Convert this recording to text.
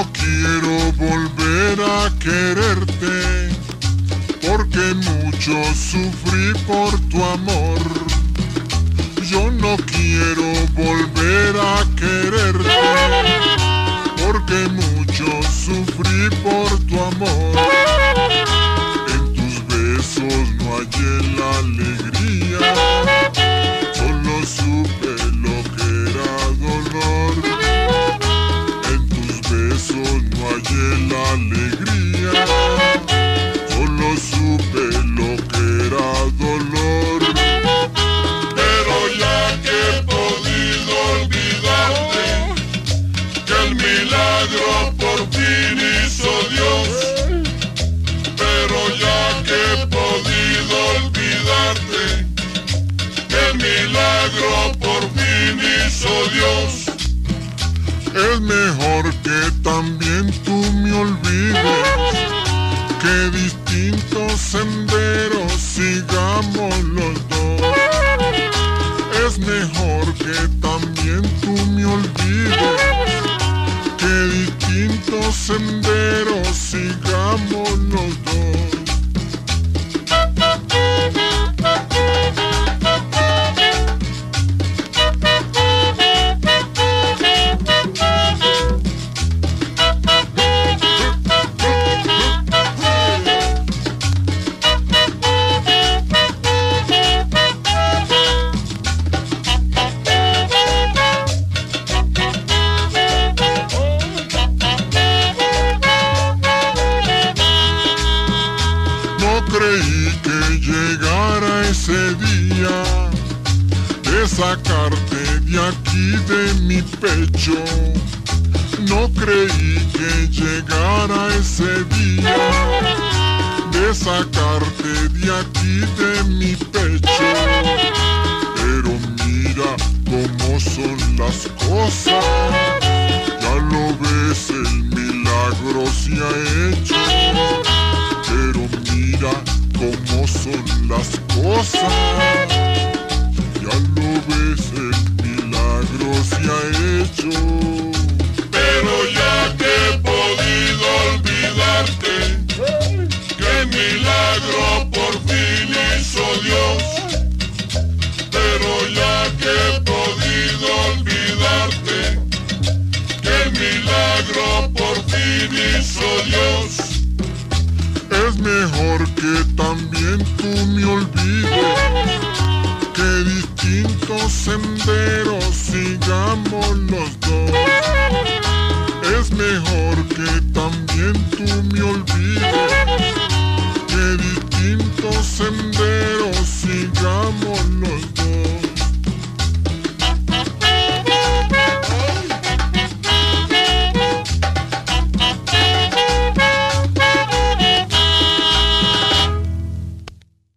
no quiero volver a quererte, porque mucho sufrí por tu amor. Yo no quiero volver a quererte, porque que distintos senderos sigamos los dos. Es mejor que también tú me olvides, que distintos senderos sigamos los dos. De sacarte de aquí de mi pecho. No creí que llegara ese día de sacarte de aquí de mi pecho. Pero mira cómo son las cosas. Ya lo ves, el milagro se ha hecho. Pero mira cómo son las cosas. Que también tú me olvides, que distintos senderos sigamos los dos. Es mejor que también tú me olvides, que distintos senderos